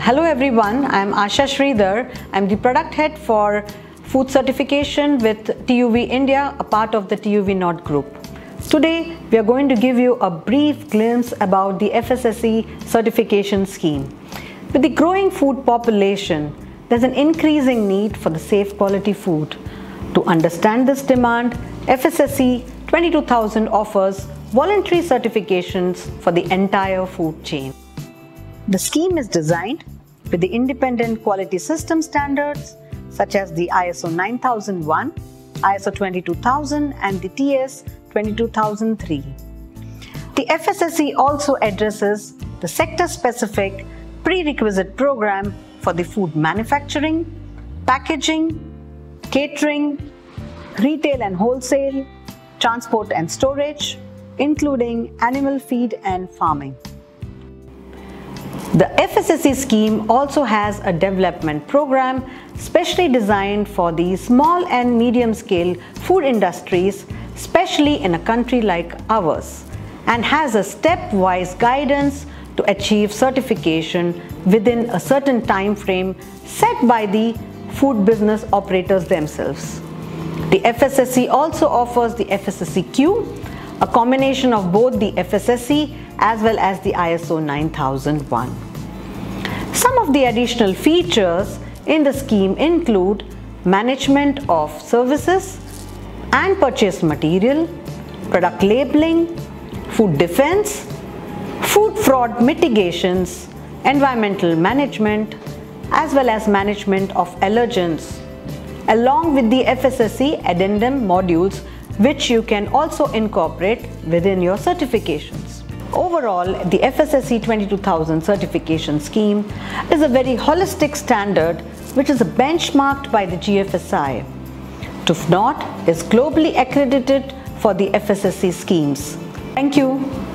Hello everyone, I'm Asha Sridhar. I'm the product head for food certification with TUV India, a part of the TUV Nord group. Today, we are going to give you a brief glimpse about the FSSC certification scheme. With the growing food population, there's an increasing need for the safe quality food. To understand this demand, FSSC 22000 offers voluntary certifications for the entire food chain. The scheme is designed with the independent quality system standards such as the ISO 9001, ISO 22000 and the TS 22003. The FSSC also addresses the sector specific prerequisite program for the food manufacturing, packaging, catering, retail and wholesale, transport and storage, including animal feed and farming. The FSSC scheme also has a development program specially designed for the small and medium scale food industries, especially in a country like ours, and has a stepwise guidance to achieve certification within a certain time frame set by the food business operators themselves. The FSSC also offers the FSSC-Q, a combination of both the FSSC as well as the ISO 9001. Some of the additional features in the scheme include management of services and purchase material, product labeling, food defense, food fraud mitigations, environmental management, as well as management of allergens, along with the FSSC addendum modules which you can also incorporate within your certifications. Overall, the FSSC 22000 certification scheme is a very holistic standard which is benchmarked by the GFSI. TUV Nord is globally accredited for the FSSC schemes. Thank you.